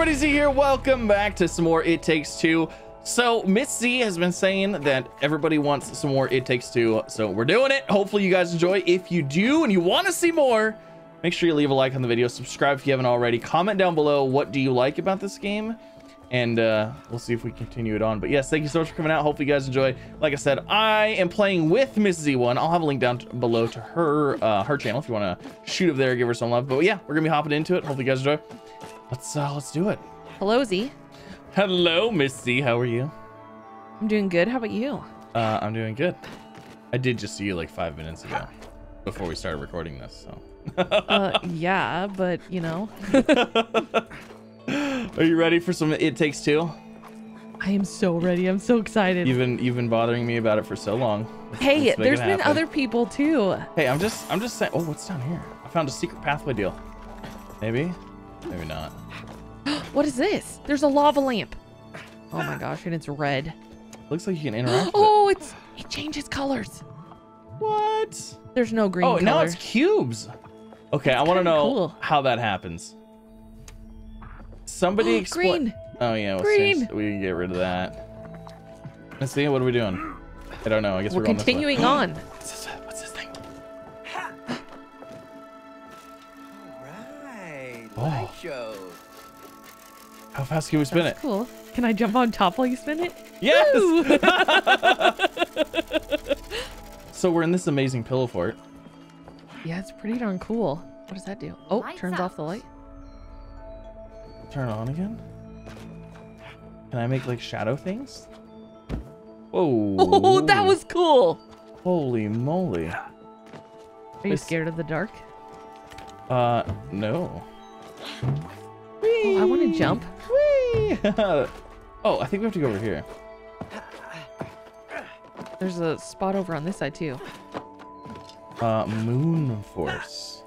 everybody, Z here. Welcome back to some more It Takes Two. So Miss Z has been saying that everybody wants some more It Takes Two, so we're doing it. Hopefully you guys enjoy. If you do and you want to see more, make sure you leave a like on the video, subscribe if you haven't already, comment down below what do you like about this game, and uh, we'll see if we continue it on. But yes, thank you so much for coming out. Hopefully you guys enjoy. Like I said, I am playing with Miss Z1. I'll have a link down below to her uh, her channel if you want to shoot up there, give her some love. But yeah, we're gonna be hopping into it. Hopefully you guys enjoy. Let's uh, let's do it. Hello, Z. Hello, Miss Z. How are you? I'm doing good. How about you? Uh, I'm doing good. I did just see you like five minutes ago before we started recording this. So. uh, yeah, but you know. Are you ready for some It Takes Two? I am so ready. I'm so excited. You've been you've been bothering me about it for so long. Hey, there's been other people too. Hey, I'm just I'm just saying. Oh, what's down here? I found a secret pathway deal. Maybe, maybe not. what is this? There's a lava lamp. Oh my gosh, and it's red. Looks like you can interact. oh, it's it changes colors. What? There's no green. Oh, color. now it's cubes. Okay, That's I want to know cool. how that happens. Somebody explain. Green. Oh yeah, we'll green. we can get rid of that. Let's see. What are we doing? I don't know. I guess we're, we're continuing on. What's this, what's this thing? All right. Oh. Show. How fast can we spin That's it? Cool. Can I jump on top while you spin it? Yes. so we're in this amazing pillow fort. Yeah, it's pretty darn cool. What does that do? Oh, Lights turns off the light. Turn on again? Can I make like shadow things? Whoa. Oh, that was cool. Holy moly. Are you scared of the dark? Uh, no. Oh, I want to jump. oh, I think we have to go over here. There's a spot over on this side too. Uh, Moon Force.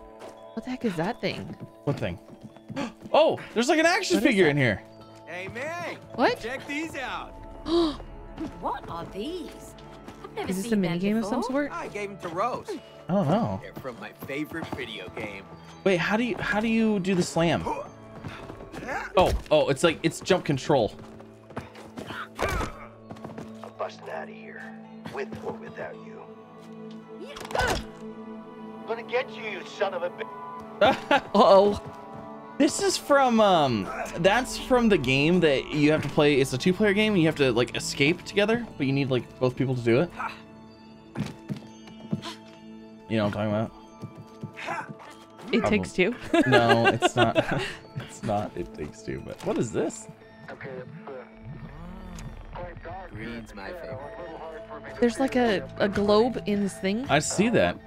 What the heck is that thing? What thing? Oh, there's like an action what figure in here. Hey, May. What? Check these out. what are these? I've never is this a mini game of some sort? I gave them to Rose. I don't know. They're from my favorite video game. Wait, how do you how do you do the slam? Oh, oh, it's like it's jump control. I'm busting out of here, with or without you. I'm gonna get you, you son of a bitch. uh oh. This is from um that's from the game that you have to play. It's a two-player game and you have to like escape together, but you need like both people to do it. You know what I'm talking about? It Probably. takes two. no, it's not. it's not. It takes two. But what is this? Green's my favorite. There's like a, a globe in this thing. I see that.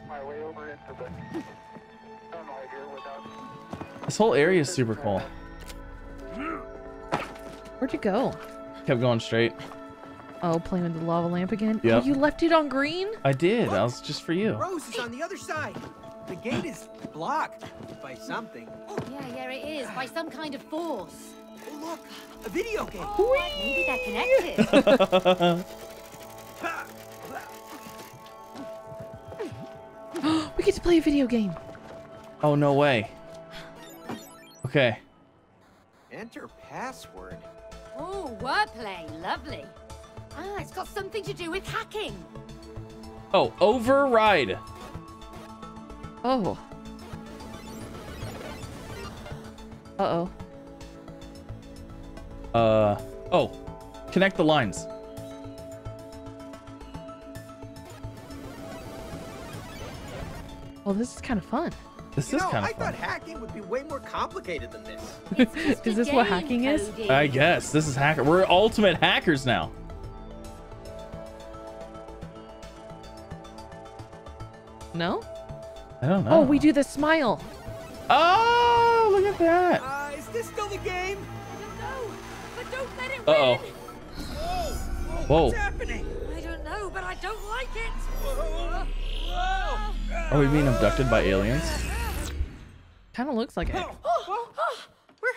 This whole area is super cool. Where'd you go? Kept going straight. Oh, playing with the lava lamp again? Yeah. Oh, you left it on green? I did. What? That was just for you. Rose is on the other side. The gate is blocked by something. Yeah, yeah, it is. By some kind of force. Oh, look. A video game. Oh, maybe they're connected. we get to play a video game. Oh, no way. Okay. Enter password. Oh, wordplay. Lovely. Ah, it's got something to do with hacking. Oh, override. Oh. Uh-oh. Uh, oh. Connect the lines. Well, this is kind of fun. This you is kind of fun. I thought hacking would be way more complicated than this. is this what hacking is? I guess. This is hacker. We're ultimate hackers now. No? I don't know. Oh, we do the smile. Oh, look at that. Uh, is this still the game? I don't know, but don't let it Uh-oh. Whoa, whoa. What's happening? I don't know, but I don't like it. Whoa. Whoa. Are we being abducted by aliens? Kind of looks like it. Whoa. Whoa. Where,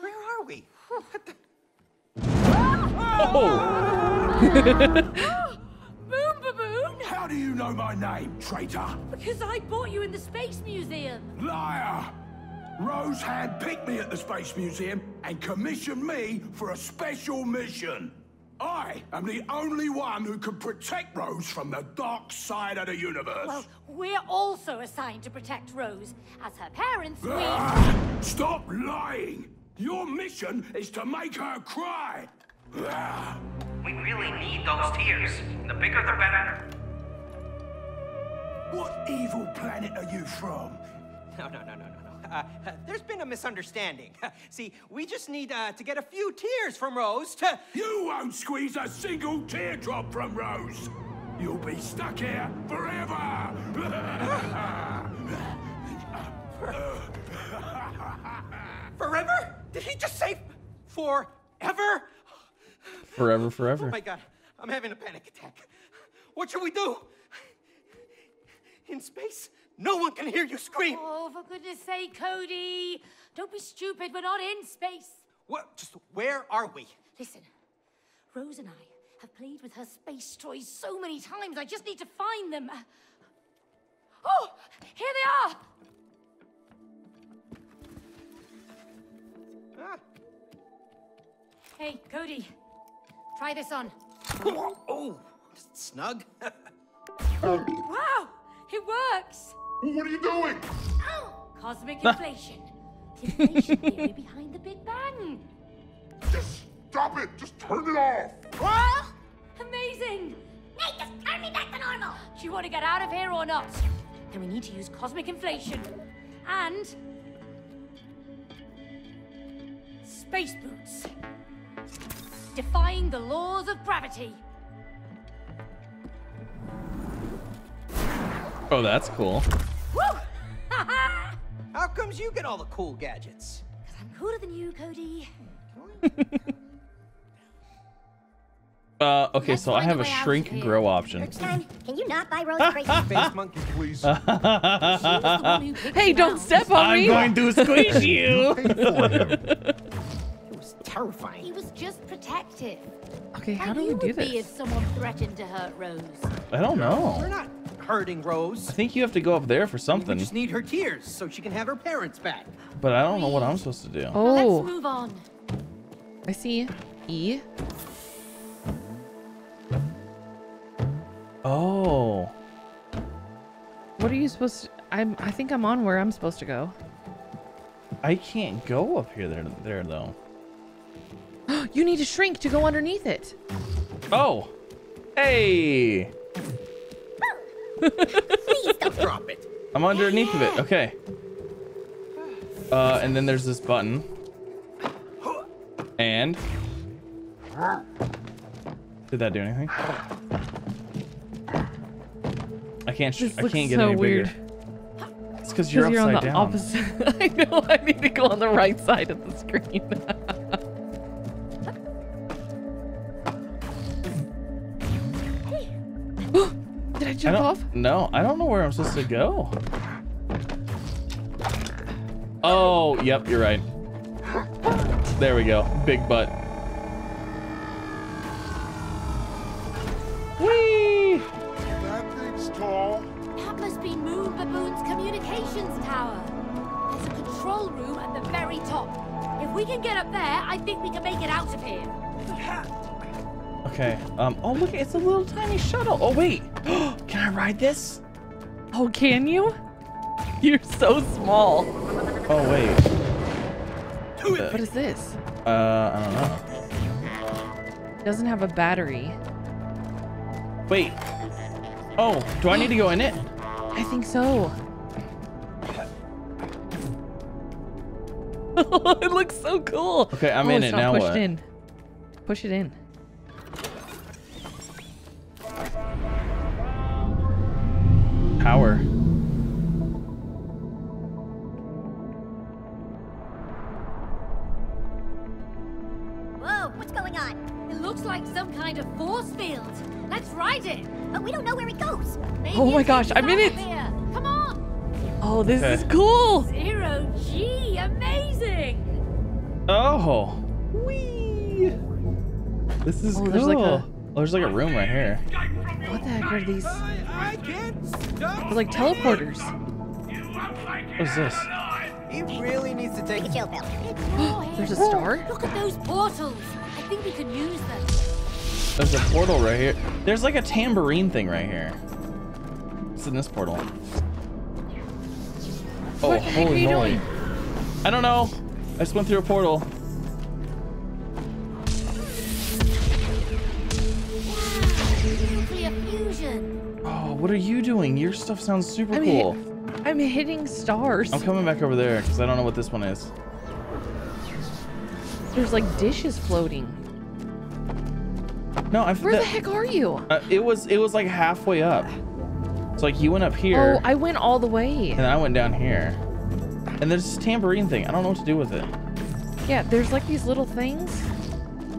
where are we? Oh! Moon Baboon! How do you know my name, traitor? Because I bought you in the Space Museum. Liar! Rose had picked me at the Space Museum and commissioned me for a special mission. I am the only one who can protect Rose from the dark side of the universe. Well, we're also assigned to protect Rose. As her parents, we... Ah, Stop lying! Your mission is to make her cry. Ah, We really need those tears. The bigger the better. What evil planet are you from? No, no, no, no, no, no. Uh, uh, there's been a misunderstanding. See, we just need uh, to get a few tears from Rose to. You won't squeeze a single teardrop from Rose. You'll be stuck here forever. Forever? Did he just say forever? Forever, forever. Oh my god, I'm having a panic attack. What should we do? In space, no one can hear you scream. Oh, for goodness sake, Cody. Don't be stupid. We're not in space. What? Just where are we? Listen, Rose and I have played with her space toys so many times. I just need to find them. Oh, here they are. Ah. Hey, Cody. Try this on. Oh, snug. Wow, it works. What are you doing? Oh! Cosmic inflation. The inflation theory behind the Big Bang. Just stop it. Just turn it off. What? Amazing! May, just turn me back to normal! Do you want to get out of here or not? Then we need to use cosmic inflation. And... Space boots. Defying the laws of gravity. Oh, that's cool. Woo! Ha ha! How comes you get all the cool gadgets? Because I'm cooler than you, Cody. Uh, okay, Let's so I have a a way out shrink of grow option. Can, can you not buy Rose a crazy Space monkey, please. She was the one who picked Hey, don't step on me! I'm going to squeeze you. Pay. It was terrifying. He was just protective. Okay, how Like do we you do would be if this? someone threatened to hurt Rose. I don't We're know. not hurting Rose. I think you have to go up there for something. We something, just need her tears so she can have her parents back. but I don't know what I'm supposed to do. Oh. Let's move on. I see. E. Oh. What are you supposed to? I'm. I think I'm on where I'm supposed to go. I can't go up here there, there though. you need to shrink to go underneath it. Oh. Hey. Please don't drop it. I'm underneath of it. Okay. Uh, and then there's this button. And did that do anything? I can't. This I looks can't get so any weird. bigger. It's because you're Because you're on upside the down. opposite. I know. I need to go on the right side of the screen. jump off? No, I don't know where I'm supposed to go. Oh, yep, you're right. There we go. Big butt. Whee! That thing's tall. That must be Moon Baboon's communications tower. There's a control room at the very top. If we can get up there, I think we can make it out of here. Okay. Um. Oh, look, it's a little tiny shuttle. Oh, wait. Can I ride this? Oh, can you? You're so small. Oh, wait. What is this? Uh, I don't know. Doesn't have a battery. Wait. Oh, do I need to go in it? I think so. it looks so cool. Okay, I'm Oh, in it's it not now. Pushed What? in. Push it in. Power. Whoa, what's going on? It looks like some kind of force field. Let's ride it. But we don't know where it goes. Maybe Oh my gosh, I'm in it. Here. Come on. Oh, this is cool. Zero G. Amazing. Oh. Whee! This is Oh, cool. there's like a- Oh, there's like a room right here. What the heck are these? I, I can't stop. They're like teleporters. What's this? He really needs to take Take a chill pill. There's a star? Look at those portals. I think we could use them. There's a portal right here. There's like a tambourine thing right here. It's in this portal. Oh, What holy moly. I don't know. I just went through a portal. What are you doing? Your stuff sounds super I'm cool. I'm hitting stars. I'm coming back over there because I don't know what this one is. There's like dishes floating. No, I Where the heck are you? Uh, it was it was like halfway up. So like you went up here, Oh, I went all the way. and then I went down here. And there's this tambourine thing. I don't know what to do with it. Yeah, there's like these little things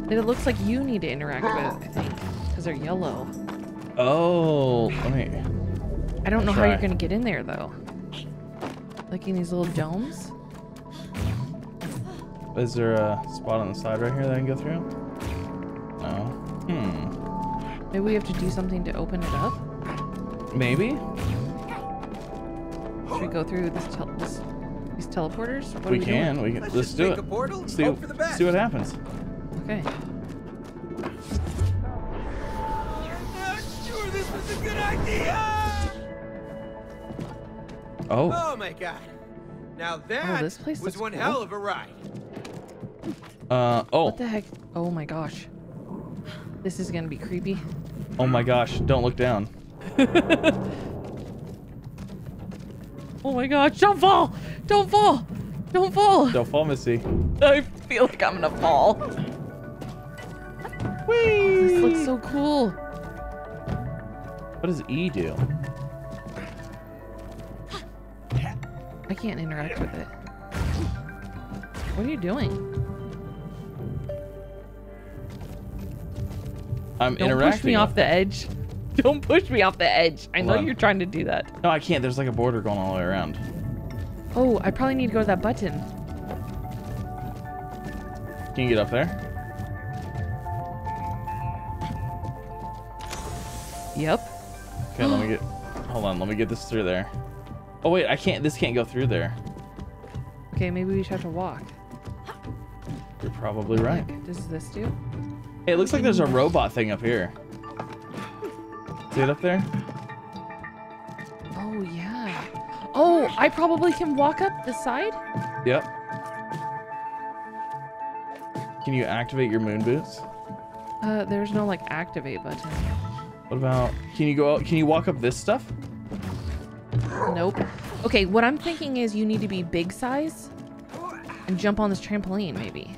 that it looks like you need to interact with, I think, because they're yellow. Oh, let me. I don't know how you're gonna get in there though. Like in these little domes. Is there a spot on the side right here that I can go through? No. Hmm. Maybe we have to do something to open it up. Maybe. Should we go through this, tel- this these teleporters? What are we we can. Doing? We can. Let's Let's just do it. a portal and see, hope for the best. see what happens. Okay. Oh. Oh my god. Now that this place was one cool. hell of a ride. Uh. Oh. What the heck? Oh my gosh. This is gonna be creepy. Oh my gosh! Don't look down. Oh my gosh! Don't fall! Don't fall! Don't fall! Don't fall, Missy. I feel like I'm gonna fall. This looks so cool. What does E do? I can't interact with it. What are you doing? I'm Don't interacting. push me off the edge. Don't push me off the edge. I know on. you're trying to do that. No, I can't. There's like a border going all the way around. Oh, I probably need to go to that button. Can you get up there? Yep. Okay, let me get. Hold on. Let me get this through there. Oh wait, I can't. This can't go through there. Okay, maybe we should have to walk. You're probably right. Does this do? Hey, it looks like there's a robot thing up here. See it up there? Oh, yeah. Oh, I probably can walk up the side? Yep. Can you activate your moon boots? Uh, there's no, like, activate button. What about? Can you go? out Can you walk up this stuff? Nope. Okay, what I'm thinking is you need to be big size and jump on this trampoline, maybe.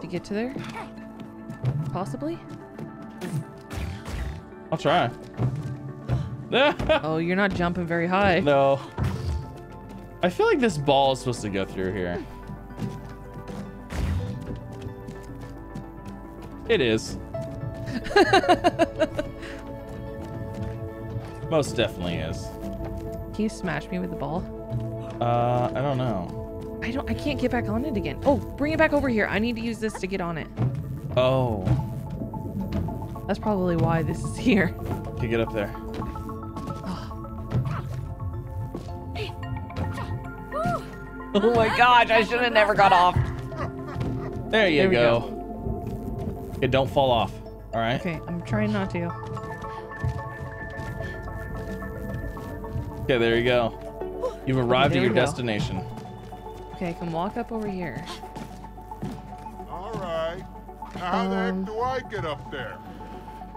To get to there? Possibly? I'll try. oh, you're not jumping very high. No. I feel like this ball is supposed to go through here. It is. Most definitely is. Can you smash me with the ball? Uh, I don't know. I don't I can't get back on it again. Oh, bring it back over here. I need to use this to get on it. Oh, That's probably why this is here. can get up there? Oh my gosh, I should have never got off. There you There we go. Okay, don't fall off. All right. Okay, I'm trying not to. Okay, there you go. You've arrived there at your we go. destination. Okay, I can walk up over here. All right. Now, how the Um, heck do I get up there?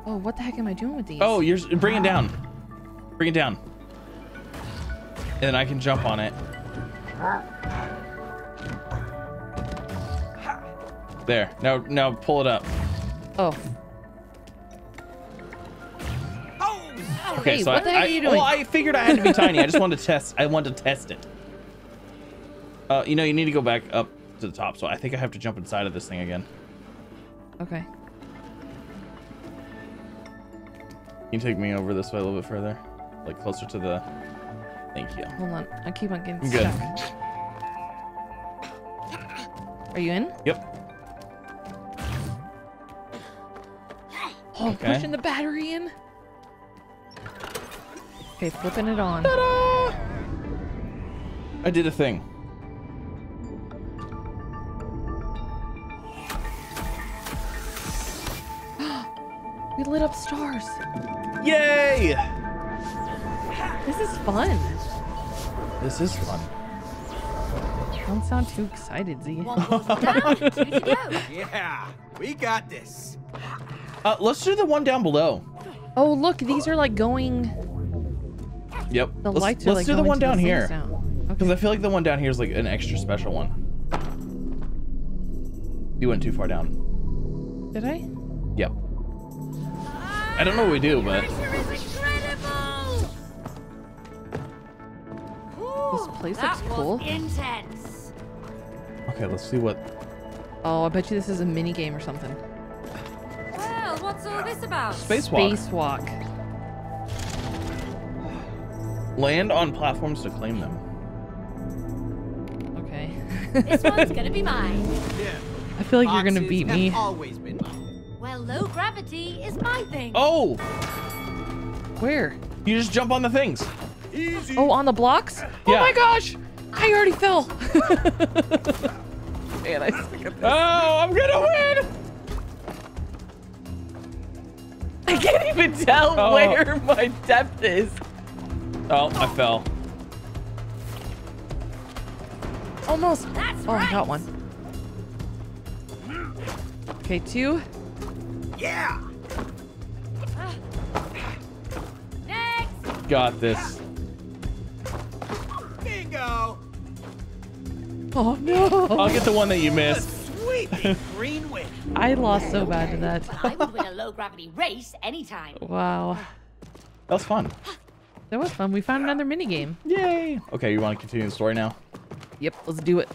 Oh, what the heck am I doing with these? Oh, you're bring it down. Bring it down. And then I can jump on it. There. Now, now pull it up. Oh. Okay, Hey, so what I, the heck I, are you doing? Well, I figured I had to be tiny. I just wanted to test. I wanted to test it. Uh, you know, you need to go back up to the top. So I think I have to jump inside of this thing again. Okay. Can you take me over this way a little bit further, like closer to the? Thank you. Hold on. I keep on getting good. stuck. Are you in? Yep. Oh, Okay. pushing the battery in. Okay, flipping it on. I did a thing. we lit up stars. Yay! This is fun. This is fun. Don't sound too excited, Z. yeah, we got this. Uh, let's do the one down below. Oh, look, these are like going Yep. The let's lights are let's like do the one down things here. now. Because I feel like the one down here is like an extra special one. You went too far down. Did I? Yep. I don't know what we do, but Pressure is incredible. This place that looks cool. intense. okay, let's see what. Oh, I bet you this is a mini game or something. Well, what's all this about? Spacewalk. Spacewalk. Land on platforms to claim them. Okay. This one's gonna be mine. Yeah. I feel like you're gonna beat have me. always been mine. Well, low gravity is my thing. Oh! Where? You just jump on the things. Easy. Oh, on the blocks? Oh yeah. Oh my gosh! I already fell. Man, I suck at this. Oh, I'm gonna win! I can't even tell Oh. where my depth is. Oh, I fell. Almost. That's Oh, I got one. Okay, two. Yeah. Next. Got this. Bingo. Oh no! I'll get the one that you missed. Sweet green win. I lost so bad to that. I would win a low gravity race anytime. Wow. That was fun. That was fun. We found another mini game. Yay! Okay, you want to continue the story now? Yep, let's do it.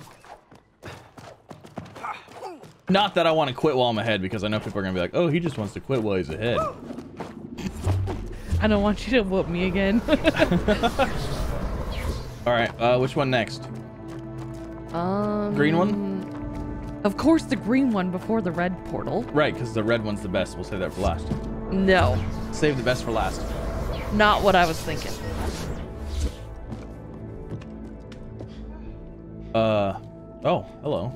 Not that I want to quit while I'm ahead, because I know people are gonna be like, "Oh, he just wants to quit while he's ahead." I don't want you to whoop me again. All right, uh, which one next? um, Green one? Of course, the green one before the red portal. Right, because the red one's the best. We'll save that for last. No, Save the best for last. Not what I was thinking. Uh, oh, hello.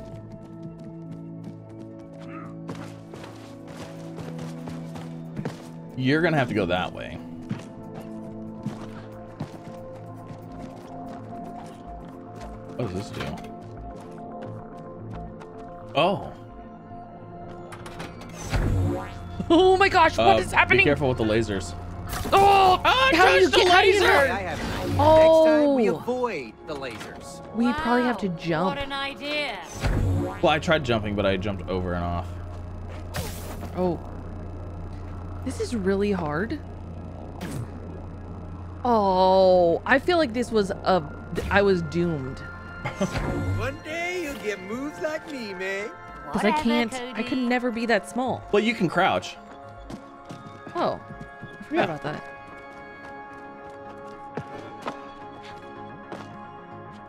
You're gonna have to go that way. What does this do? Oh, Oh my gosh, what uh, is happening? Be careful with the lasers. Oh, Ah, how do you the get? How do you laser! get- I have an. Next time we Oh. avoid the lasers. We probably have to jump. What an idea. Well, I tried jumping, but I jumped over and off. Oh. This is really hard. Oh, I feel like this was a. I was doomed. One day you'll get moves like me, man. Because I can't. I could never be that small. Well, you can crouch. Oh. I forgot about that.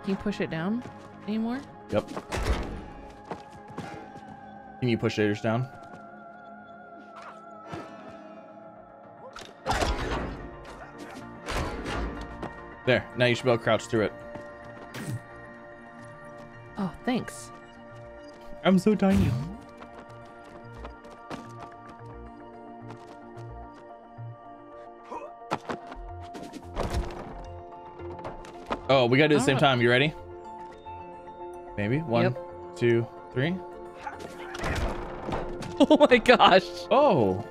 Can you push it down anymore? Yep. Can you push lasers down? There. Now you should be able to crouch through it. Oh, thanks. I'm so tiny. Oh, we gotta do it at the same Alright. time. You ready? Maybe. One, Yep. two, three. Oh my gosh. Oh,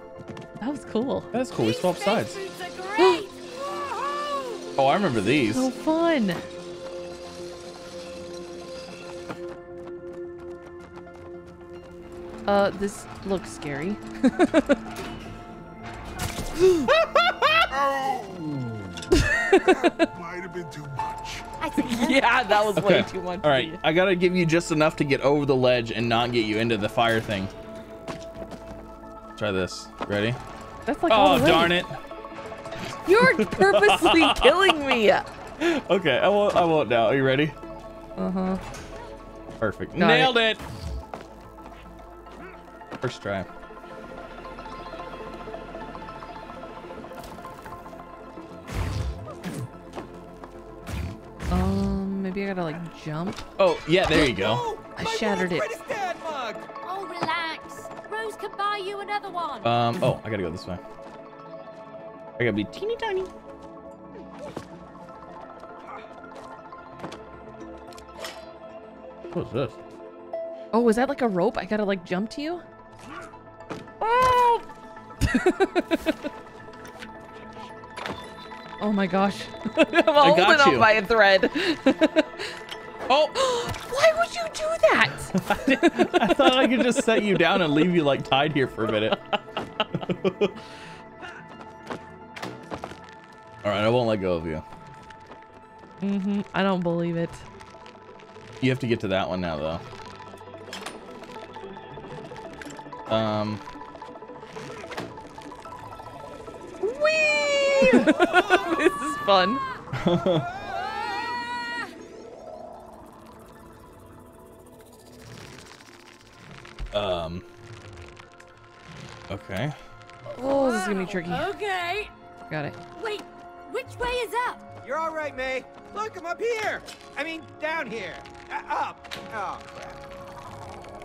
That was cool. that's cool. We swapped sides. These boots are great. Woohoo! Oh, I remember these. So fun. Uh, this looks scary. Might have been too much. I say no. yeah, that was way too much. All right, I gotta give you just enough to get over the ledge and not get you into the fire thing. Try this. Ready? That's like Oh, darn it. You're purposely killing me. Okay, I won't. I won't now. Are you ready? Uh huh. Perfect. Got Nailed it. First try. Gotta like jump. Oh, yeah, there you go. Oh, I shattered it. world's greatest dad mug. Oh, relax. Rose could buy you another one. Um, oh, I gotta go this way. I gotta be teeny tiny. What's this? Oh, is that like a rope? I gotta like jump to you? Oh! oh my gosh. I'm holding on by a thread. Oh, Why would you do that? I thought I could just set you down and leave you like tied here for a minute. All right, I won't let go of you. hmm I don't believe it. You have to get to that one now, though. Um, this is fun. um. Okay. Oh, this is gonna be tricky. Okay. Got it. Wait, which way is up? You're all right, May. Look, I'm up here. I mean, down here. Uh, up. Oh, crap.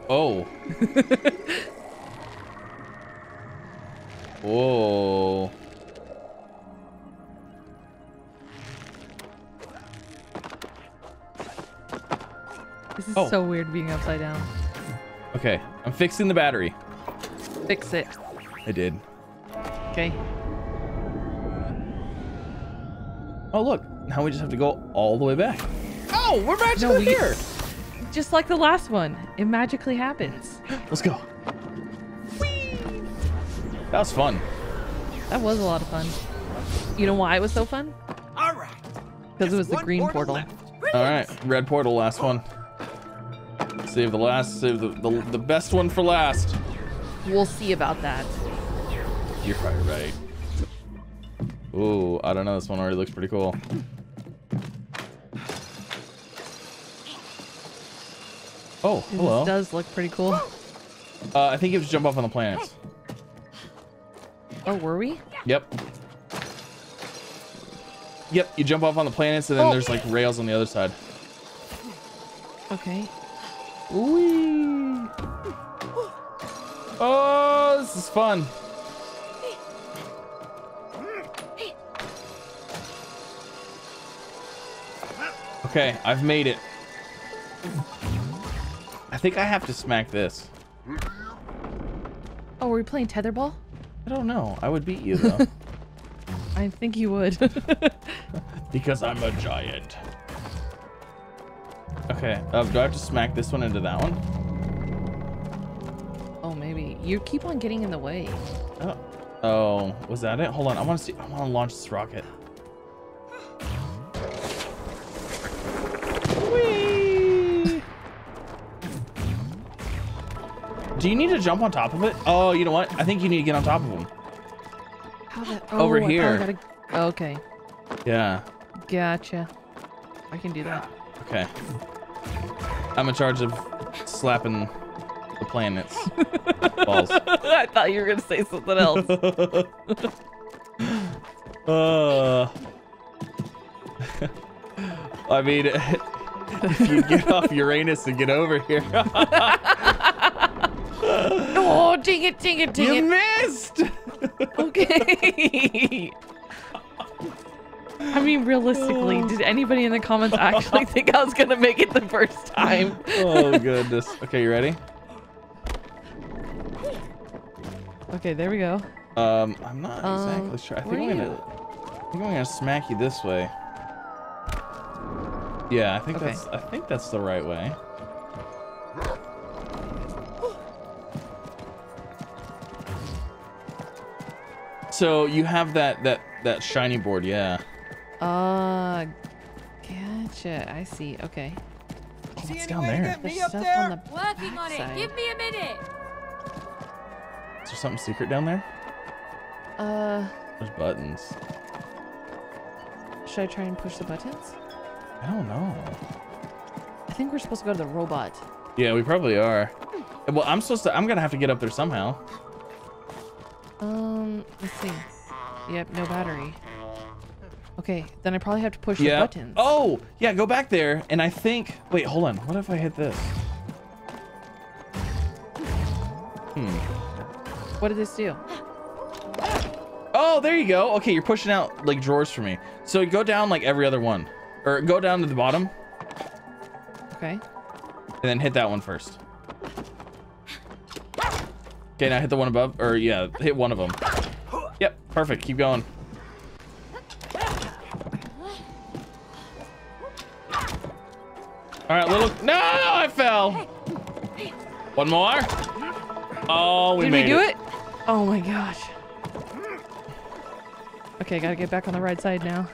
Oh. Whoa. This is Oh. so weird being upside down. Okay, I'm fixing the battery. Fix it. I did. Okay. Oh, look. Now we just have to go all the way back. Oh, we're magically No, we- here. Just like the last one, it magically happens. Let's go. That was fun. That was a lot of fun. You know why it was so fun? All right. Because it was the green portal portal. All right, red portal, last one. Save the last, save the, the, the best one for last. We'll see about that. You're probably right. Ooh, I don't know. This one already looks pretty cool. Oh, hello. This does look pretty cool. Uh, I think you have to jump off on the planets. Oh, were we? Yep. Yep, you jump off on the planets and then Oh. there's like rails on the other side. Okay. Whee! Oh, this is fun. Okay, I've made it. I think I have to smack this. Oh, were we playing tetherball? I don't know. I would beat you though. I think you would. because I'm a giant. Okay, uh, do I have to smack this one into that one? oh, maybe. You keep on getting in the way. Oh, oh, was that it? Hold on, I want to see. I want to launch this rocket. Whee! Do you need to jump on top of it? Oh, you know what? I think you need to get on top of him. How the, Over oh, oh, I here. gotta- okay. Yeah. Gotcha. I can do that. Okay. I'm in charge of slapping the planets. Balls. I thought you were gonna say something else. Uh, I mean, if you get off Uranus and get over here, oh, dang it, dang it, dang you it. missed. Okay. I mean, realistically, did anybody in the comments actually think I was gonna make it the first time? oh goodness. Okay, you ready? Okay, there we go. Um, I'm not exactly Um, sure. I think I'm gonna. I think I'm gonna smack you this way. Yeah, I think Okay. that's. I think that's the right way. So you have that that that shiny board, yeah. Uh, gotcha. I see. Okay. Oh, See any down way to there. get There's me up stuff there? on the Working on it. backside. Give me a minute. Is there something secret down there? Uh, There's buttons. should I try and push the buttons? I don't know. I think we're supposed to go to the robot. Yeah, we probably are. Well, I'm supposed to. I'm gonna have to get up there somehow. Um, let's see. Yep, no battery. Okay, then I probably have to push Yeah. the buttons. Oh, yeah. Go back there, and I think. Wait, hold on. What if I hit this? Hmm. What did this do? Oh, there you go. Okay, you're pushing out like drawers for me. So go down like every other one. Or go down to the bottom Okay. and then hit that one first. Okay, now hit the one above. Or yeah, hit one of them. Yep, perfect. Keep going. All right, little. No, I fell. One more. Oh, we Did made we do it? Oh my gosh. Okay, gotta get back on the right side now.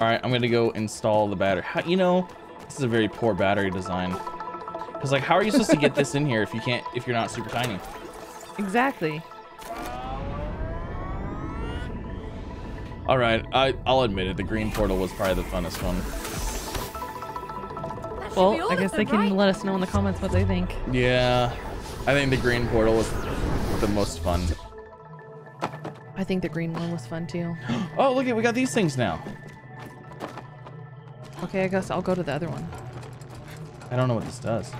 All right, I'm gonna go install the battery. How, you know, this is a very poor battery design. Cause like, how are you supposed to get this in here if you can't, if you're not super tiny? Exactly. All right, I, I'll admit it. The green portal was probably the funnest one. That should be Well, I guess they can let us know in the comments what they think. Yeah, I think the green portal was the most fun. I think the green one was fun too. Oh, look at we got these things now. Okay, I guess I'll go to the other one. I don't know what this does.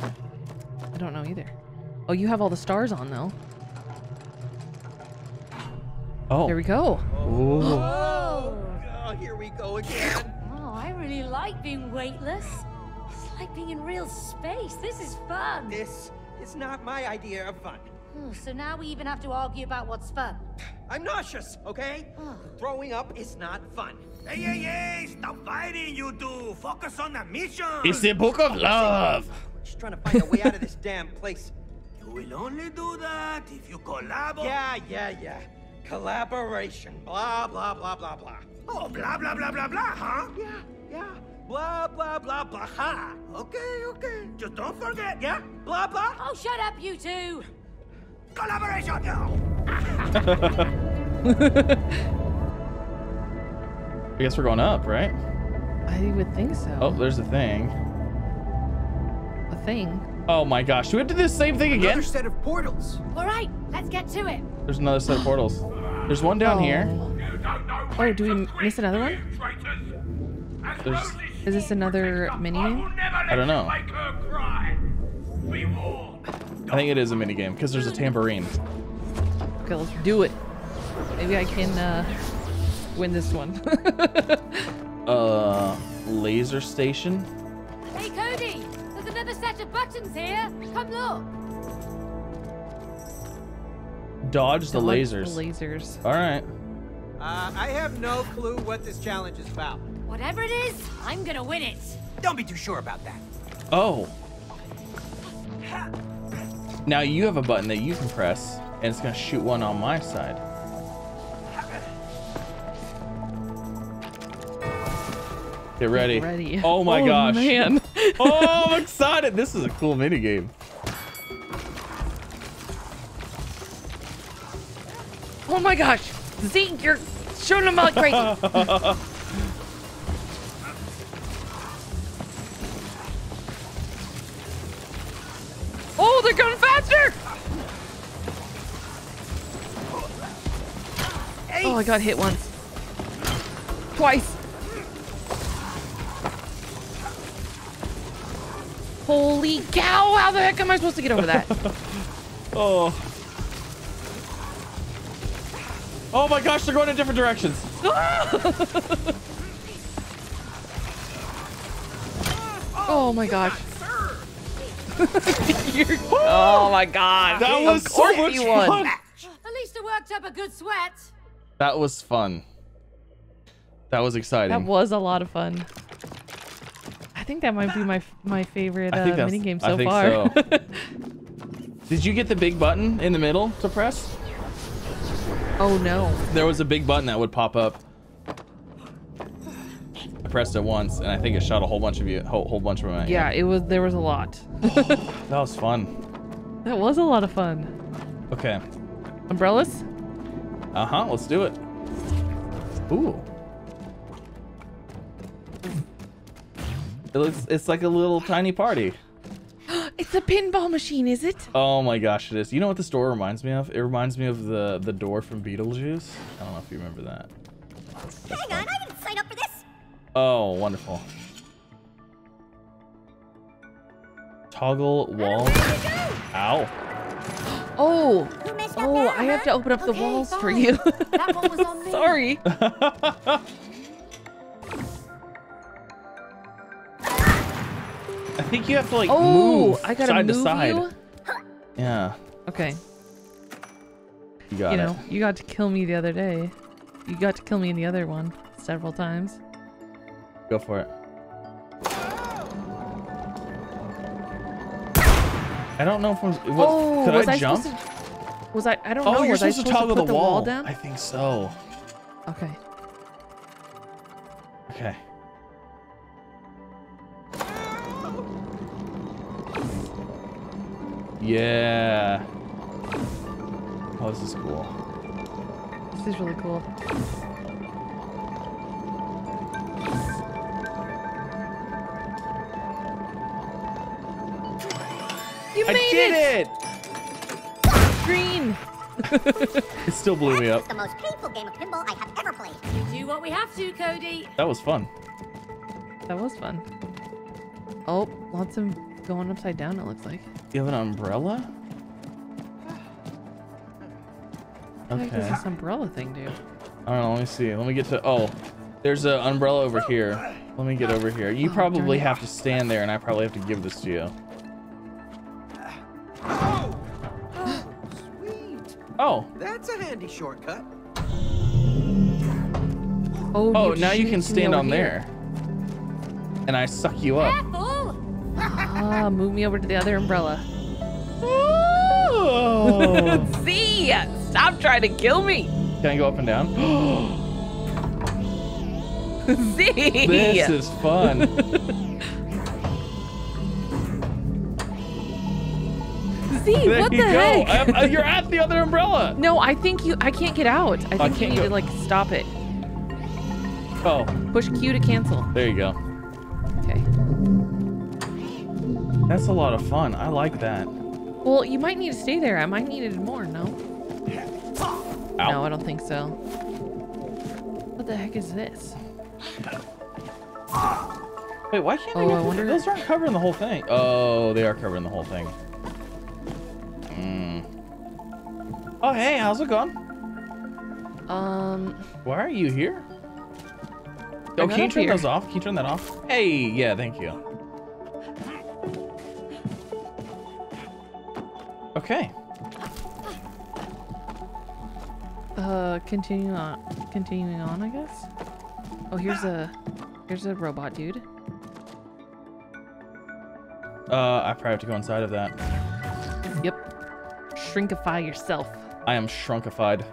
I don't know either. Oh, you have all the stars on though. Oh. There we go. Ooh. Oh. Oh, here we go again. I really like being weightless. It's like being in real space. This is fun. This is not my idea of fun. Oh, so now we even have to argue about what's fun. I'm nauseous, okay? Oh. Throwing up is not fun. Hey, hey, hey! Stop fighting, you two! Focus on the mission! It's the book of love. We're just trying to find a way out of this damn place. You will only do that if you collaborate. Yeah, yeah, yeah. Collaboration. Blah, blah, blah, blah, blah. Oh, blah, blah, blah, blah, blah, huh? Yeah, yeah. Blah, blah, blah, blah. Ha. Okay, okay. Just don't forget, yeah? Blah, blah. Oh, shut up, you two. Collaboration, yo! I guess we're going up, right? I would think so. Oh, there's a thing. a thing. Oh my gosh, do we have to do the same thing again? Another set of portals. All right, let's get to it. There's another set of portals. There's one down oh. here. Oh, do we miss another one? There's, Is this another mini? I don't know. I think it is a mini game because there's a tambourine. Okay, let's do it. Maybe I can uh, win this one. Uh, laser station. Hey, Cody, there's another set of buttons here. Come look. Dodge the Dodge lasers. The lasers. All right. Uh, I have no clue what this challenge is about. Whatever it is, I'm gonna win it. Don't be too sure about that. Oh. Now you have a button that you can press, and it's gonna shoot one on my side. Get ready. ready. Oh my Oh, gosh. man. oh, I'm excited. This is a cool mini game. Oh my gosh. Zeke, you're shooting them out crazy. got hit once. Twice. Holy cow, how the heck am I supposed to get over that? Oh. Oh my gosh, they're going in different directions. Oh, oh my gosh. You're- oh my god. That was of so course much fun. At least I worked up a good sweat. That was fun. That was exciting. That was a lot of fun. I think that might be my my favorite uh, that's- mini game I so think far. so. Did you get the big button in the middle to press? oh no. There was a big button that would pop up. I pressed it once, and I think it shot a whole bunch of you, whole, whole bunch of them. Yeah, it was there was a lot. That was fun. that was a lot of fun. Okay. Umbrellas? Uh huh. Let's do it. Ooh. It looks, it's like a little tiny party. It's a pinball machine, is it? Oh my gosh, it is. You know what this door reminds me of? It reminds me of the the door from Beetlejuice. I don't know if you remember that. Hang on, I didn't sign up for this. Oh, wonderful. Toggle wall. Ow. Oh, Who messed up oh, now, I have to open up the Okay, walls for you. That one was on me. Sorry. I think you have to like Oh, move I gotta side move to side. you. Yeah, Okay. you got you it. know, you got to kill me the other day. You got to kill me in the other one several times. Go for it. I don't know if I'm. What, oh, could was I, I, jump? supposed to? Was I? I don't oh, know. you're was I supposed to toggle put the, wall. down? I think so. Okay. Okay. Yeah. Oh, this is cool. This is really cool. You I made did it! it! Green. It still blew me up. It's the most painful game of pinball I have ever played. We do what we have to, Cody. That was fun. That was fun. Oh, lots of going upside down. It looks like. You have an umbrella? What the heck does Okay. this umbrella thing do? I don't know. Let me see. Let me get to. Oh, there's an umbrella over here. Let me get over here. You Oh, probably have to stand there, and I probably have to give this to you. Oh. That's a handy shortcut. Oh, Oh, now you can stand on here. there. And I suck you up. Careful. Ah, move me over to the other umbrella. Oh. Z, stop trying to kill me. Can I go up and down? Z. this is fun. Z, There what you the go. heck? I'm- uh, you're at the other umbrella. No, I think you. I can't get out. I think you can't need go- to like stop it. Oh, Push Q to cancel. there you go. Okay. That's a lot of fun. I like that. Well, you might need to stay there. I might need it more. No. Ow. No, I don't think so. What the heck is this? Wait, why can't I Oh, get I wonder- Those aren't covering the whole thing. Oh, they are covering the whole thing. Oh, hey, how's it going? Um. Why are you here? Oh, can you turn here. those off? Can you turn that off? Hey, yeah, thank you. Okay. Uh, continue on. Continuing on, I guess. Oh, here's a here's a robot dude. Uh, I probably have to go inside of that. Yep. Shrinkify yourself. I am shrunkified.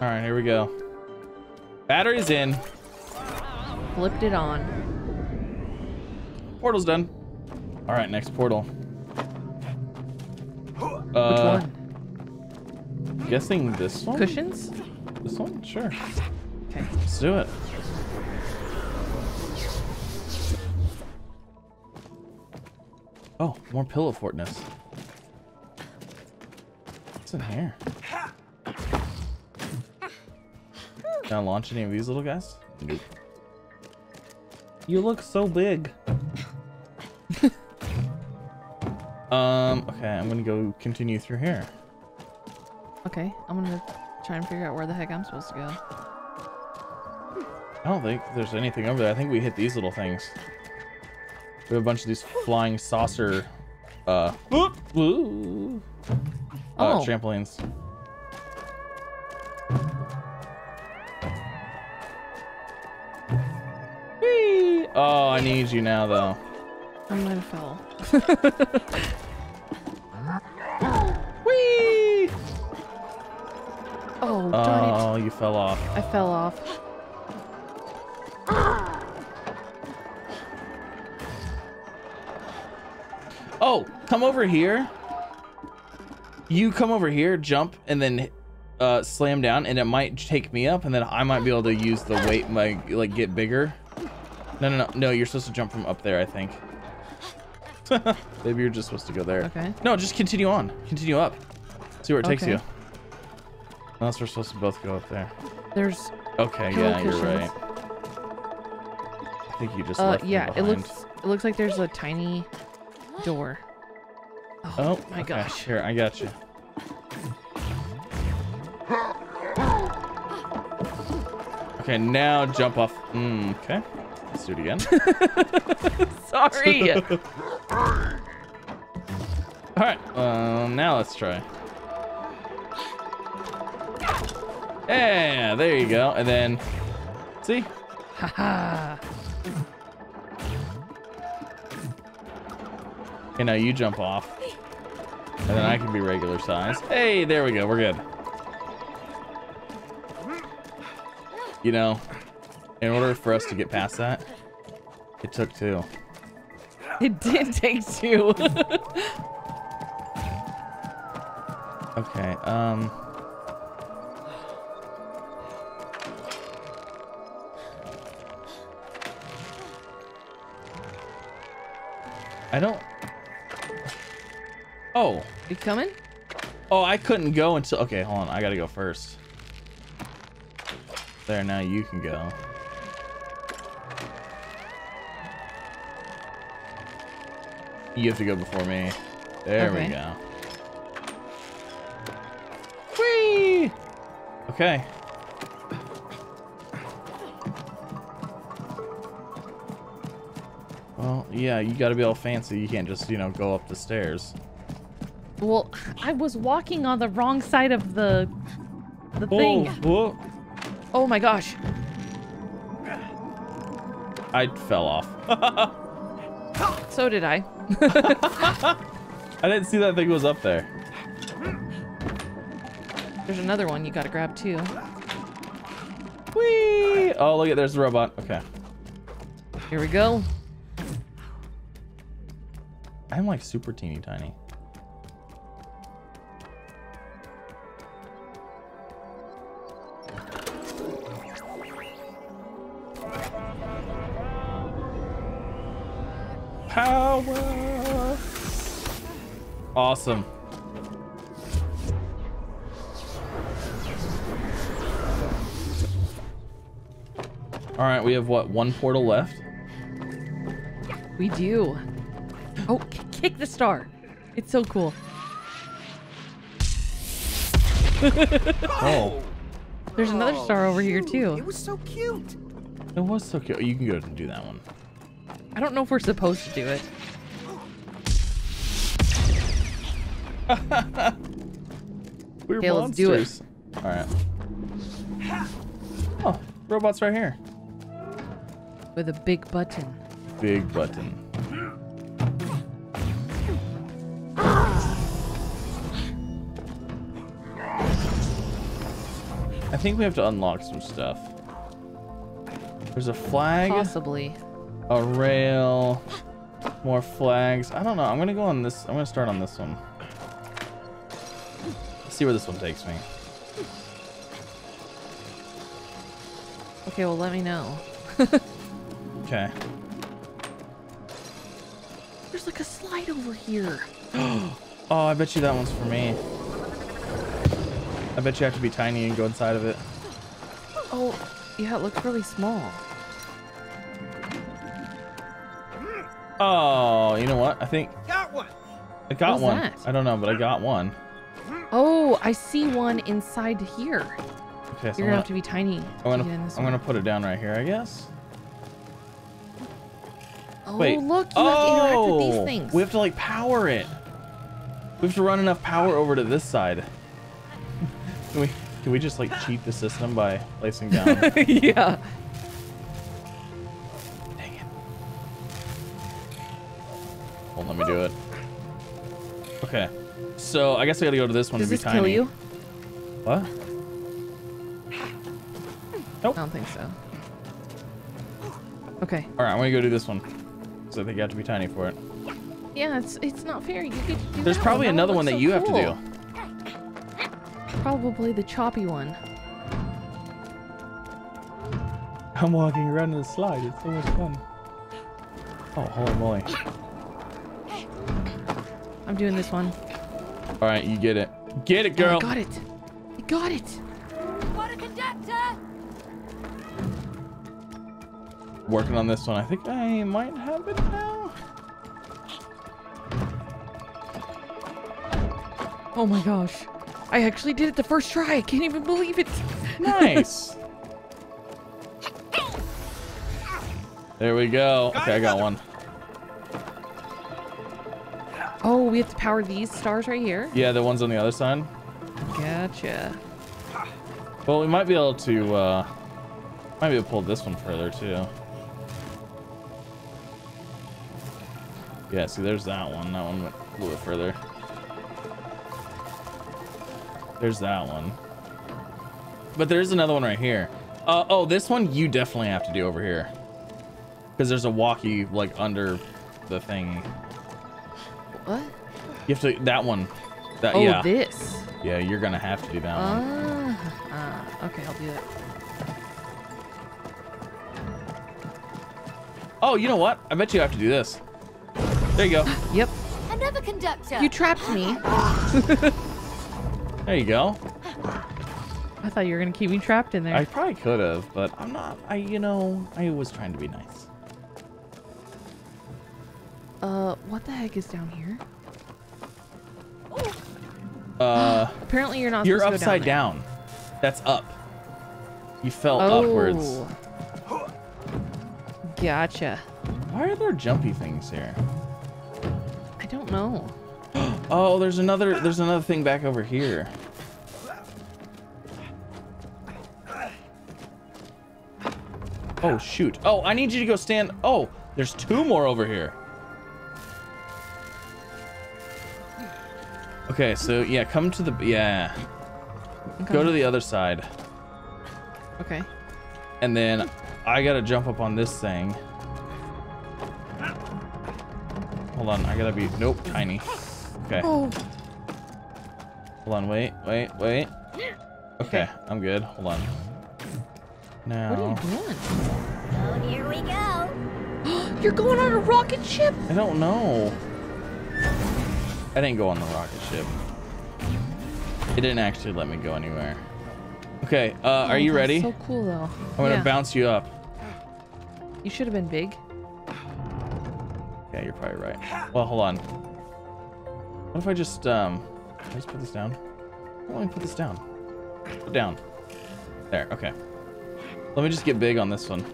All right, here we go. Battery's in. Flipped it on. Portal's done. All right, next portal. Which Uh, one? Guessing this one. Cushions? This one, sure. Okay. Let's do it. Oh, more pillow fortness. What's in here? Can I launch any of these little guys? Nope. You look so big. um, okay, I'm gonna go continue through here. Okay, I'm gonna try and figure out where the heck I'm supposed to go. I don't think there's anything over there. I think we hit these little things. We have a bunch of these flying saucer, uh, whoop, uh, Oh. trampolines. Whee! Oh, I need you now, though. I might have fell. Whee! Oh, darn it. Oh, you fell off. I fell off. Come over here. You come over here, jump, and then uh, slam down, and it might take me up, and then I might be able to use the weight, my like get bigger. No, no, no, no. You're supposed to jump from up there, I think. Maybe you're just supposed to go there. Okay. No, just continue on. Continue up. See where it takes Okay. you. Unless we're supposed to both go up there. There's Okay, yeah, you're right. I think you just Uh, yeah, it looks it looks like there's a tiny door. Oh my okay, gosh. Here, I got you. Okay, now jump off. Mm, okay, let's do it again. Sorry. All right, uh, now let's try. Yeah, there you go. And then, see? Haha. Okay, now you jump off. And then I can be regular size. Hey, there we go. We're good. You know, in order for us to get past that, it took two. It did take two. Okay, um... I don't... Oh. You coming? Oh, I couldn't go until... Okay, hold on. I gotta go first. There, now you can go. You have to go before me. There Okay. we go. Whee! Okay. Well, yeah, you gotta be all fancy. You can't just, you know, go up the stairs. Well, I was walking on the wrong side of the the Whoa, thing. whoa. Oh my gosh. I fell off. So did I. I didn't see that thing was up there. There's another one you gotta grab too. Whee! Oh, look at there's the robot. Okay. Here we go. I'm like super teeny tiny. Awesome. All right, we have what? One portal left. We do. Oh, kick the star. It's so cool. Oh, There's another star over here oh, too. It was so cute. it was so cute. You can go and do that one. I don't know if we're supposed to do it. We're Okay, let's do it. monsters. All right. Oh, robot's right here. With a big button. Big button. I think we have to unlock some stuff. There's a flag, Possibly. a rail, more flags. I don't know. I'm gonna go on this. I'm gonna start on this one. Let's see where this one takes me. Okay, well let me know. Okay. There's like a slide over here. Oh, I bet you that one's for me. I bet you have to be tiny and go inside of it. Oh, yeah, it looks really small. Oh, you know what? I think Got one. I got What's one. that? I don't know, but I got one. Oh, I see one inside here. Okay, so You're I'm gonna have to be tiny. I'm to gonna, get I'm gonna put it down right here, I guess. Oh, Wait. look, you have to interact with Oh, these things. We have to like power it. We have to run enough power over to this side. can we can we just like cheat the system by placing down? yeah. Dang it. Won't let me do it. Okay. So I guess I gotta go to this one Does to be this tiny. kill you? What? Nope. I don't think so. Okay. All right, I'm gonna go do this one. So I think you have to be tiny for it. Yeah, it's it's not fair. You could to do There's that probably one. another one that so you have to do. Probably the choppy one. I'm walking around in the slide. It's so much fun. Oh, holy moly. I'm doing this one. All right, you get it. Get it, Oh, girl. I got it. I got it. What a conductor! working on this one. I think I might have it now. Oh my gosh. I actually did it the first try. I can't even believe it. Nice. there we go. Okay, I got one. Oh, we have to power these stars right here. Yeah, the ones on the other side. Gotcha. Well, we might be able to, uh, might be able to pull this one further too. Yeah, see, there's that one. That one went a little bit further. There's that one. But there's another one right here. Uh, oh, this one you definitely have to do over here. Because there's a walkie, like, under the thing. What? You have to, that one. That, Oh, yeah. this. Yeah, you're gonna have to do that one. Ah, uh, okay, I'll do that. Oh, you know what? I bet you have to do this. There you go. Yep. Another conductor. You trapped me. There you go. I thought you were gonna keep me trapped in there. I probably could have, but I'm not. I, you know, I was trying to be nice. Uh, what the heck is down here? Uh, Apparently you're not you're supposed to go upside down. down. That's up. You fell Oh. upwards. Gotcha. Why are there jumpy things here? I don't know. Oh, there's another. There's another thing back over here. Oh shoot. Oh, I need you to go stand. Oh, there's two more over here. Okay, so yeah, come to the yeah. Go to the other side, Okay. and then I gotta jump up on this thing. Hold on, I gotta be nope, tiny. Okay. Oh. Hold on, wait, wait, wait. Okay, I'm good. Hold on. Now. What are you doing? Oh, here we go. You're going on a rocket ship? I don't know. I didn't go on the rocket ship. It didn't actually let me go anywhere. Okay, uh, are Oh, you ready? So cool though. I'm gonna Yeah. bounce you up. You should have been big. Yeah, you're probably right. Well, hold on. What if I just, um, I just put this down? Let me put this down? Put down. There, okay. Let me just get big on this one.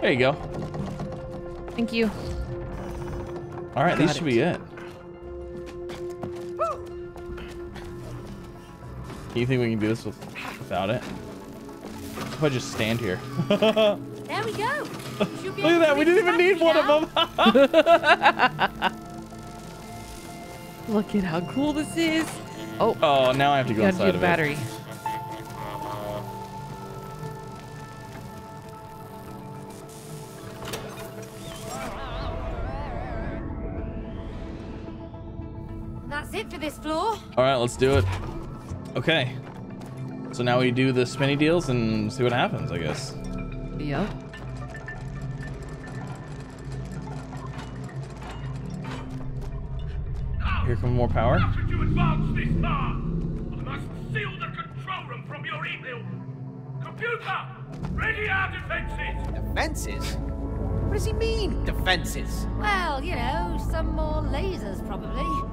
There you go. Thank you. All right, these should be it. You think we can do this with, without it? If I just stand here. There we go. Look at that, we didn't even need one of them. Look at how cool this is. Oh, oh, now I have to go gotta inside of it. battery. That's it for this floor. All right, let's do it. Okay. So now we do the spinny deals and see what happens, I guess. Yep. Here come more power. Should you advance this far? I must seal the control room from your email. Computer, ready our defenses. Defenses? What does he mean, defenses? Well, you know, some more lasers probably.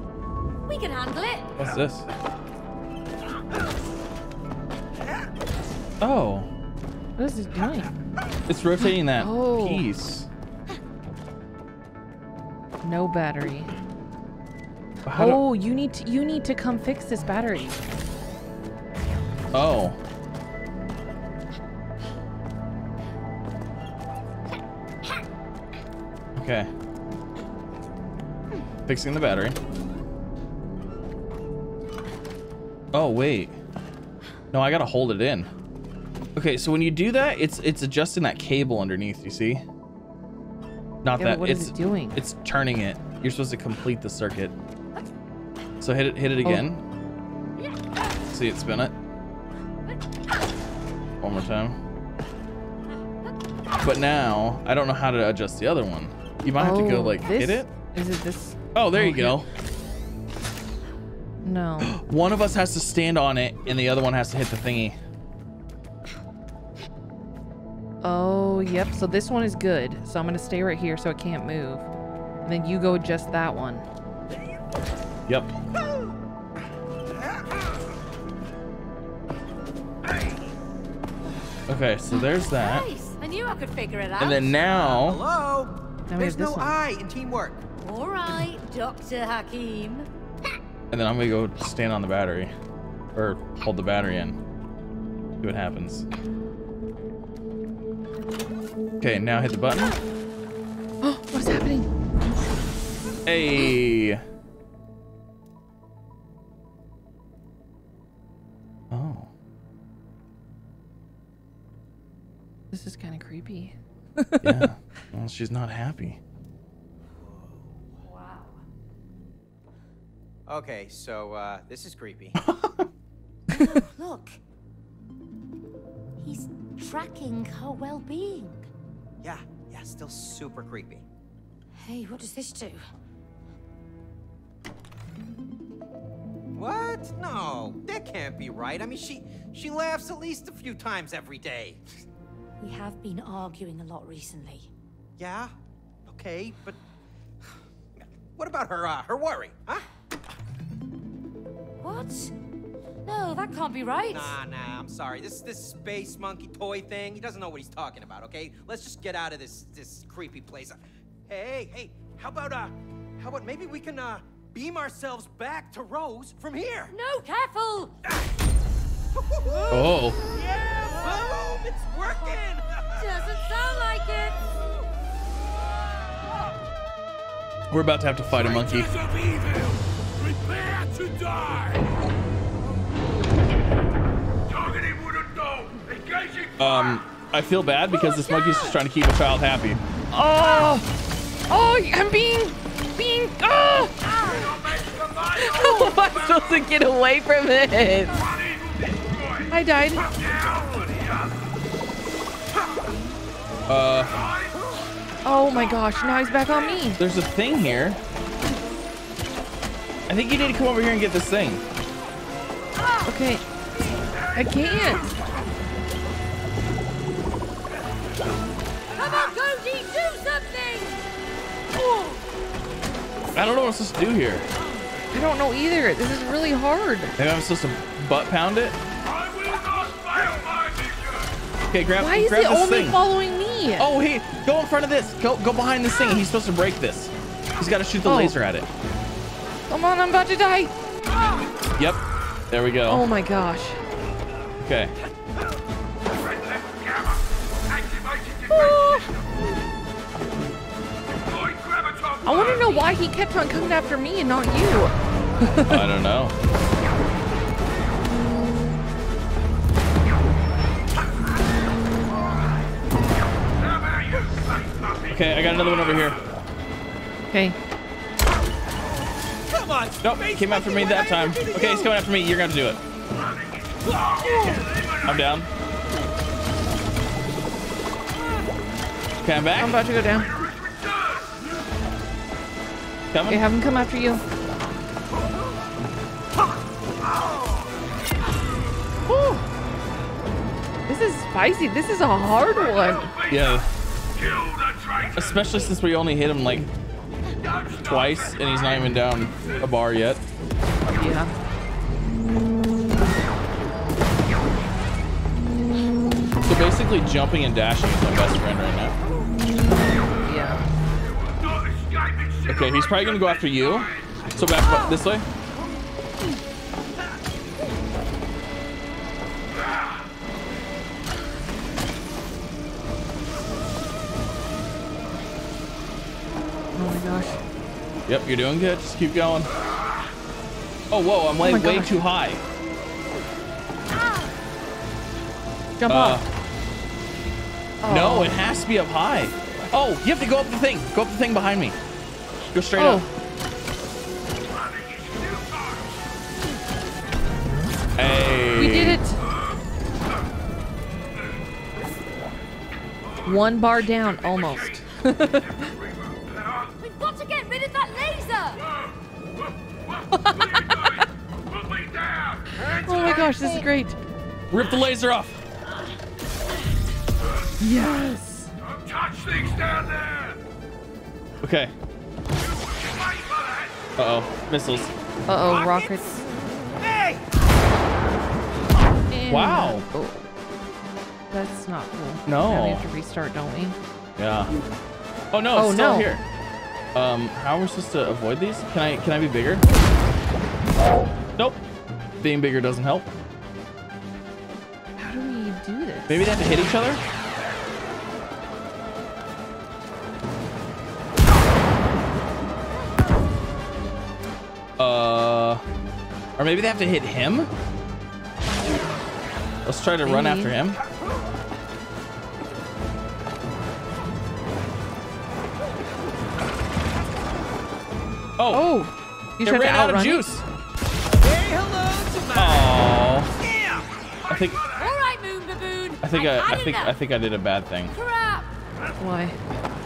We can handle it. What's this? Oh, What is it doing? it's rotating that Oh. piece. No battery. How do- oh, you need to you need to come fix this battery. oh. Okay. Fixing the battery. Oh, wait. No, I gotta hold it in. Okay, so when you do that, it's it's adjusting that cable underneath, you see? Not Yeah, that what is it's it doing? It's turning it. You're supposed to complete the circuit. So hit it hit it Oh. again. See it spin it. One more time. But now I don't know how to adjust the other one. You might have to go Oh, like hit it. Is it this? Oh, there Oh, you here. go. No. One of us has to stand on it and the other one has to hit the thingy. Oh, yep. So this one is good. So I'm gonna stay right here so it can't move. And then you go just that one. Yep. Okay, so there's that. Nice. I knew I could figure it out. And then now, Hello? Now There's no one. I in teamwork. All right, Dr. Hakim. And then I'm gonna go stand on the battery, or hold the battery in. See what happens. Okay, now hit the button. Oh, what is happening? Hey. Oh. This is kind of creepy. Yeah. well, she's not happy. Wow. Okay, so uh, this is creepy. Look. He's tracking her well-being. yeah, yeah, still super creepy. Hey, what does this do? What? No, that can't be right. I mean, she she laughs at least a few times every day. We have been arguing a lot recently. Yeah, okay, but what about her uh, her worry, huh? What? No, that can't be right. Nah, nah, I'm sorry. This this space monkey toy thing, he doesn't know what he's talking about, okay? Let's just get out of this this creepy place. Hey, hey, how about uh how about maybe we can uh beam ourselves back to Rose from here? No, careful! Oh. Yeah, boom, it's working. Doesn't sound like it. We're about to have to fight a monkey. Creatures of evil, prepare to die! Targeting wooden door. Engaging Um, I feel bad because this monkey's just trying to keep a child happy. Oh! Oh, I'm being, being, oh! How am I supposed to get away from it? I died. Uh, Oh my gosh, now he's back on me. there's a thing here. I think you need to come over here and get this thing. Okay. I can't. Come on, Cody, do something! I don't know what I'm supposed to do here. I don't know either. This is really hard. Maybe I'm supposed to butt pound it. I will not fail my. Okay, grab, Why is grab it this only thing. following me? Oh, hey, go in front of this. Go, go behind this thing. He's supposed to break this. He's got to shoot the Oh. laser at it. Come on, I'm about to die. Yep. There we go. Oh my gosh. Okay. Red left gamma. Activating defense Oh. system. Deploying graviton I want to know why he kept on coming after me and not you. I don't know. How about you, space puppy? Okay, I got another one over here. Okay. Come on. Nope, he came after me that time. Okay, he's coming after me. You're going to do it. I'm down. Okay, I'm back. I'm about to go down. Coming. Okay, have him come after you. Whew. This is spicy. This is a hard one. Yeah. Kill the traitor. Especially since we only hit him like Don't stop twice and he's not even down a bar yet. Yeah. So basically jumping and dashing is my best friend right now. Yeah. Okay, he's probably gonna go after you. So back this way. Yep, you're doing good. Just keep going. Oh, whoa, I'm way, my way gosh. too high. Jump Uh. No, Oh. it has to be up high. Oh, you have to go up the thing. Go up the thing behind me. Go straight Oh. up. Hey. We did it. One bar down, almost. gosh, this is great. Rip the laser off. Yes. Don't touch things down there! Okay. Wait for that! Uh oh. Missiles. Uh oh, rockets. Hey! And- Wow. Oh. That's not cool. No. Now we have to restart, don't we? Yeah. Oh no, Oh, it's still no. here. Um, how are we supposed to avoid these? Can I can I be bigger? Nope. Being bigger doesn't help. Maybe they have to hit each other? Uh, or maybe they have to hit him? Let's try to run after him. Oh, Oh, you it just to ran out of juice. Say hello to my... Oh, Yeah! I think All right, Moon Baboon. I think I've I, I think enough. I think I did a bad thing Crap. Why?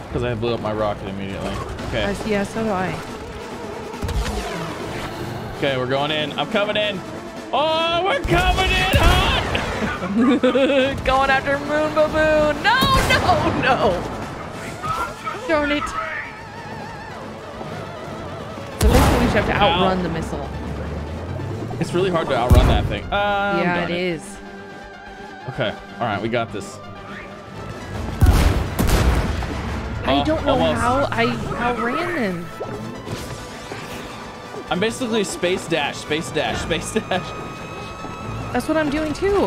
because I blew up my rocket immediately. I, Okay, yeah, so do I. okay, we're going in. I'm coming in. Oh, we're coming in hot. Going after Moon Baboon. No, no, no. Darn it. So basically we just have to Ow. outrun the missile. It's really hard to outrun that thing. Um, yeah, darn it is. Okay, all right, we got this. I Oh, don't know almost. how I outran them. I'm basically space dash, space dash, space dash. That's what I'm doing too.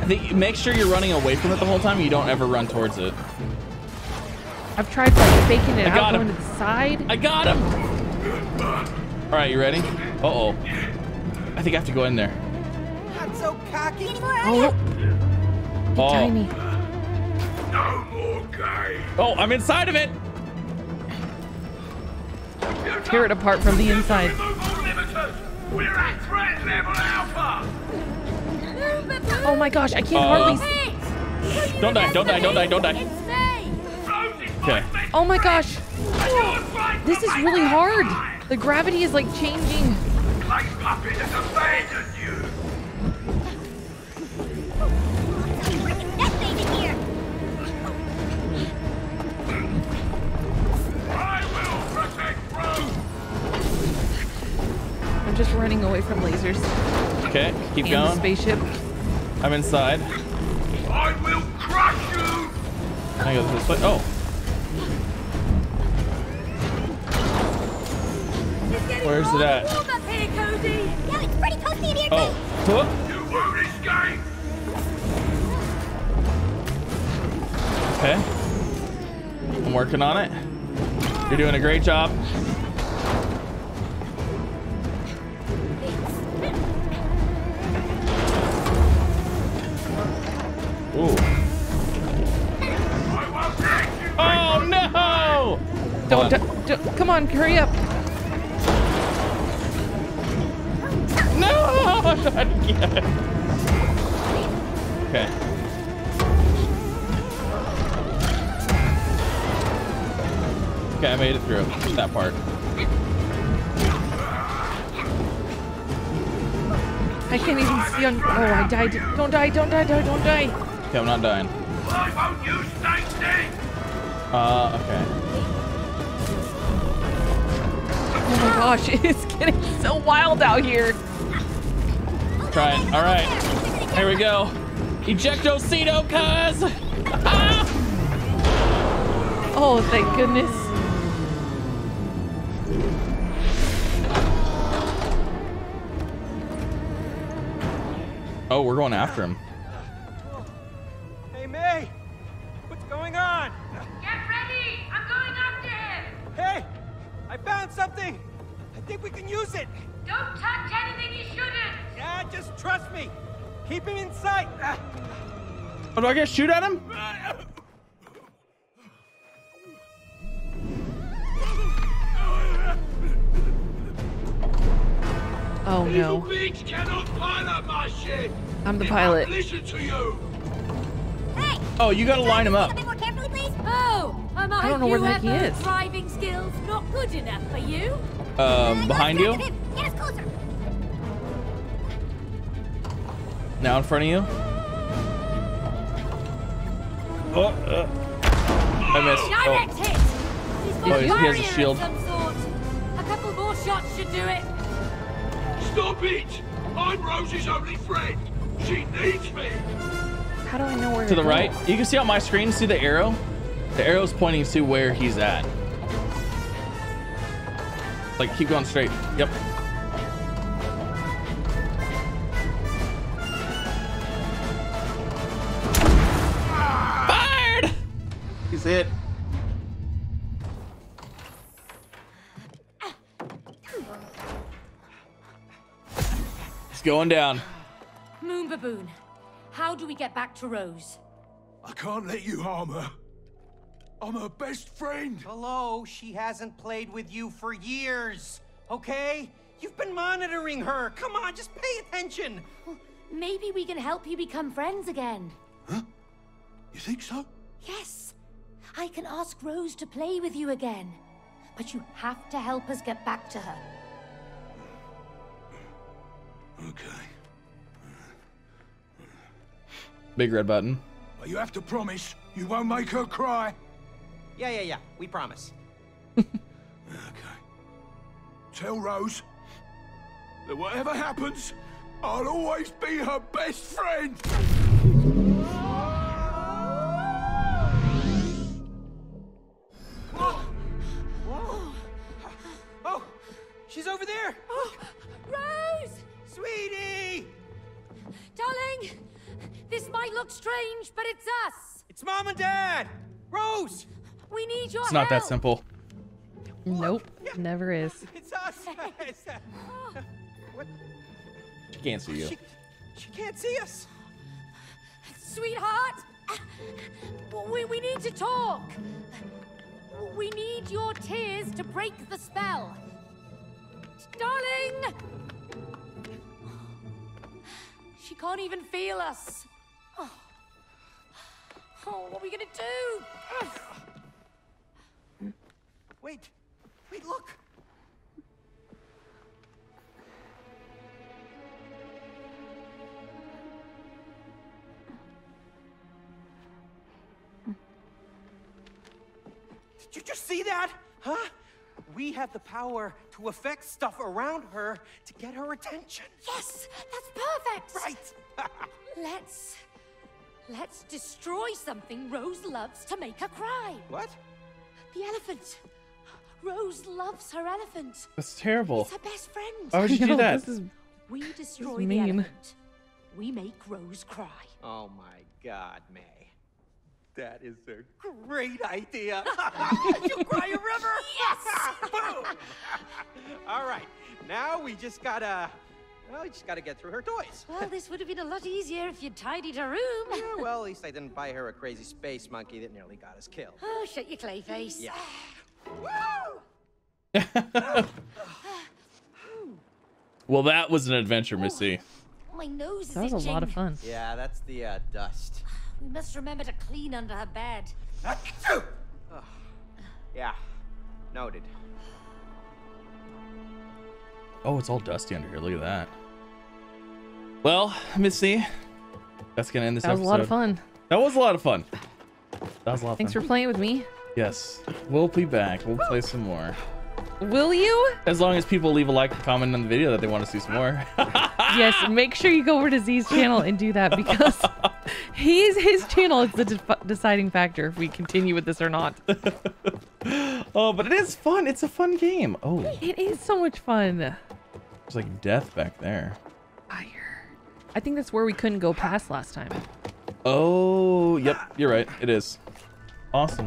I think make sure you're running away from it the whole time. You don't ever run towards it. I've tried like faking it I got out, going to the side. I got him. All right, you ready? Uh oh. I think I have to go in there. Not so cocky. Oh, Oh. tiny. No more game! Oh, I'm inside of it. Tear it apart from the inside. Remove all limiters! We're at threat level alpha! Oh my gosh, I can't Uh, hardly. Hey, Don't die, don't die, don't die, don't die. It's me. Rose is Okay. Oh my gosh, friend, you're right this is really hard. The gravity is like changing. Clay puppet has abandoned just running away from lasers Okay, keep and going. spaceship. I'm inside. I will crush you! I go this way. Oh, Where's it at? warm up here, Cody. Yeah, it's pretty toasty in here, oh. too. Whoop. You won't escape! Okay. I'm working on it. You're doing a great job. No! Don't, Hold on. don't, come on, hurry up. No! Not again. Okay. Okay, I made it through that part. I can't even see on. Oh, I died. Don't die, don't die, don't, don't die. Okay, I'm not dying. Why won't you stay dead? Uh, okay. Oh my gosh, it's getting so wild out here. Try it. All right. Here we go. Ejectocito, cuz! Ah! Oh, thank goodness. Oh, we're going after him. Shoot at him? Oh no. beings cannot pilot my ship! I'm the pilot. won't Listen to you! Hey, Oh, you gotta line him up. bit more carefully, please. Oh, am I, I don't know where the heck he is. driving skills not good enough for you? Um, behind you? Get us closer. Now in front of you? Oh, uh, I missed. Direct Oh. hit! He's got Oh, he has a shield. some sort. A couple more shots should do it. Stop it! I'm Rosie's only friend. She needs me. How do I know where To the go? right. You can see on my screen, see the arrow? The arrow's pointing to where he's at. Like, keep going straight. Yep. Going down. Moon Baboon, how do we get back to Rose? I can't let you harm her. I'm her best friend. Hello, she hasn't played with you for years, okay? You've been monitoring her. Come on, just pay attention. Maybe we can help you become friends again. Huh? You think so? Yes. I can ask Rose to play with you again. But you have to help us get back to her. Okay. Big red button. But you have to promise you won't make her cry. Yeah, yeah, yeah. We promise. okay. Tell Rose that whatever happens, I'll always be her best friend. It's not that simple. Nope, never is. It's us. What? She can't see you. She, she can't see us. Sweetheart! We, we need to talk! We need your tears to break the spell. Darling! She can't even feel us. Oh, Oh, what are we gonna do? Wait, wait, look. Did you just see that? Huh? We have the power to affect stuff around her to get her attention. Yes, that's perfect. Right. Let's let's destroy something Rose loves to make her cry. What? The elephant. Rose loves her elephant. That's terrible. It's her best friend. Why would you do that? This is We destroy mean. the elephant. We make Rose cry. Oh my God, May. That is a great idea. you cry a river. Yes! Boom. All right. Now we just gotta. Well, we just gotta get through her toys. Well, this would have been a lot easier if you'd tidied her room. Yeah, well, at least I didn't buy her a crazy space monkey that nearly got us killed. Oh, shut your clay face. Yeah. Well, that was an adventure, Missy. My nose is that was a lot of fun. Yeah, that's the uh, dust. We must remember to clean under her bed. Yeah. Noted. Oh, it's all dusty under here. Look at that. Well, Missy, that's gonna end this That was episode. a lot of fun. That was a lot of fun. That was a lot of Thanks for playing with me. Yes, we'll be back. We'll play some more. Will you? As long as people leave a like and comment on the video that they want to see some more. yes, make sure you go over to Z's channel and do that because he's his channel is the de- deciding factor if we continue with this or not. oh, but it is fun. It's a fun game. Oh, It is so much fun. It's like death back there. Fire. I think that's where we couldn't go past last time. Oh, yep, you're right. It is. Awesome.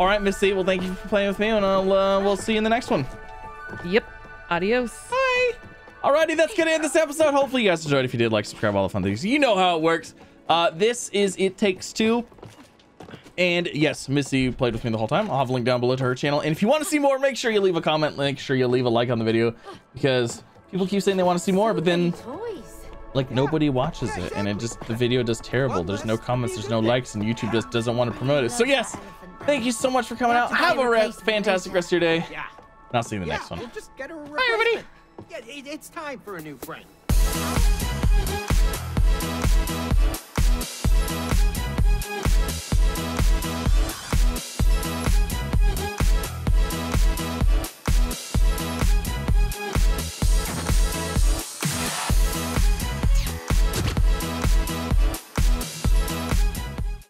All right, Missy. Well, thank you for playing with me, and I'll uh, we'll see you in the next one. Yep. Adios. Bye. Alrighty, that's gonna end this episode. Hopefully, you guys enjoyed. If you did, like, subscribe, all the fun things. You know how it works. Uh, this is It Takes Two. And yes, Missy played with me the whole time. I'll have a link down below to her channel. And if you want to see more, make sure you leave a comment. Make sure you leave a like on the video because people keep saying they want to see more, but then like nobody watches it, and it just the video does terrible. There's no comments, there's no likes, and YouTube just doesn't want to promote it. So yes, Thank you so much for coming out. Have a rest, fantastic rest of your day. Yeah. And I'll see you in the yeah, next one. We'll just get a Bye, everybody. Yeah, it, it's time for a new friend.